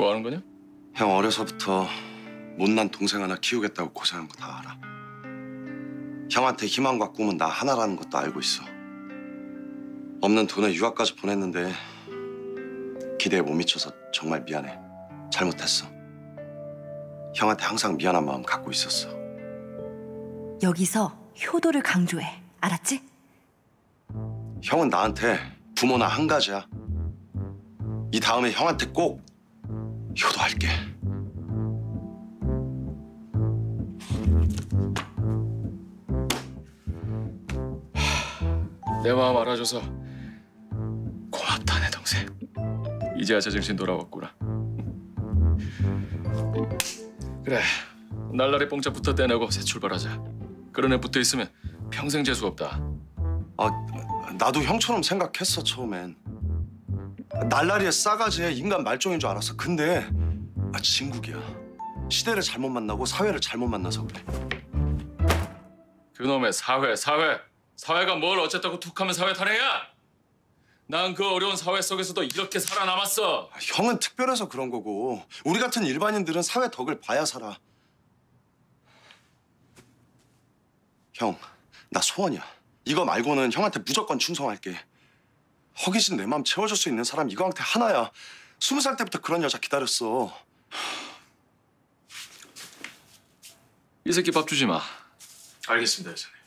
뭐 하는 거냐? 형 어려서부터 못난 동생 하나 키우겠다고 고생한 거 다 알아. 형한테 희망과 꿈은 나 하나라는 것도 알고 있어. 없는 돈에 유학까지 보냈는데 기대에 못 미쳐서 정말 미안해. 잘못했어. 형한테 항상 미안한 마음 갖고 있었어. 여기서 효도를 강조해. 알았지? 형은 나한테 부모나 한 가지야. 이 다음에 형한테 꼭 효도할게. 내 마음 알아줘서 고맙다 내 동생. 이제야 제정신 돌아왔구나. 그래 날라리 뽕짝부터 떼내고 새 출발하자. 그런 애 붙어 있으면 평생 재수 없다. 아, 나도 형처럼 생각했어 처음엔. 날라리의 싸가지에 인간 말종인 줄 알았어. 근데 아, 진국이야. 시대를 잘못 만나고 사회를 잘못 만나서 그래. 그놈의 사회 사회 사회가 뭘 어쨌다고 툭하면 사회 탄핵이야? 난 그 어려운 사회 속에서도 이렇게 살아남았어. 아, 형은 특별해서 그런 거고 우리 같은 일반인들은 사회 덕을 봐야 살아. 형, 나 소원이야. 이거 말고는 형한테 무조건 충성할게. 허기진 내 마음 채워줄 수 있는 사람 이거한테 하나야. 스무 살 때부터 그런 여자 기다렸어. 이 새끼 밥 주지 마. 알겠습니다, 여사님.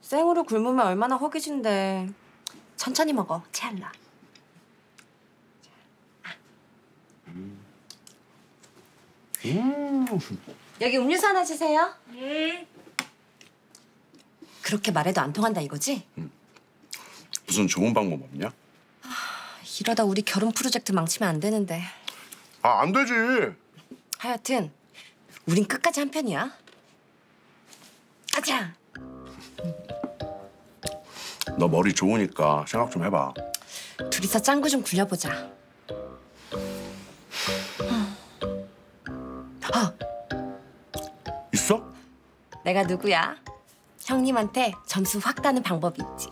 생으로 굶으면 얼마나 허기진데. 천천히 먹어. 체할라. 여기 음료수 하나 주세요. 그렇게 말해도 안 통한다 이거지? 무슨 좋은 방법 없냐? 이러다 우리 결혼 프로젝트 망치면 안 되는데. 아, 안 되지. 하여튼 우린 끝까지 한 편이야. 가자. 너 머리 좋으니까 생각 좀 해봐. 둘이서 짱구 좀 굴려보자. 있어? 내가 누구야? 형님한테 점수 확 따는 방법이 있지.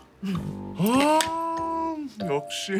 아, 역시.